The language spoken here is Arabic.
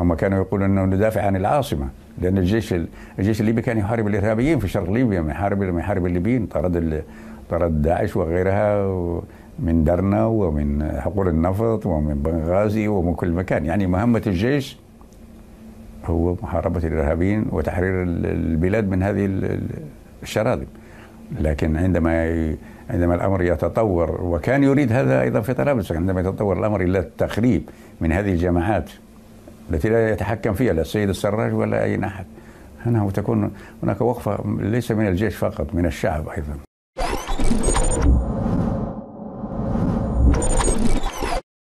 هم كانوا يقولون إنه ندافع عن العاصمة لأن الجيش الجيش الليبي كان يحارب الإرهابيين في شرق ليبيا ما يحارب ما يحارب الليبيين. طرد طرد داعش وغيرها من درنا ومن حقول النفط ومن بنغازي ومن كل مكان. يعني مهمة الجيش هو محاربة الإرهابيين وتحرير البلاد من هذه الشراذم لكن عندما عندما الأمر يتطور وكان يريد هذا أيضا في طرابلس عندما يتطور الأمر إلى التخريب من هذه الجماعات التي لا يتحكم فيها لا السيد السراج ولا أي أحد. هنا وتكون هناك وقفة ليس من الجيش فقط من الشعب أيضا.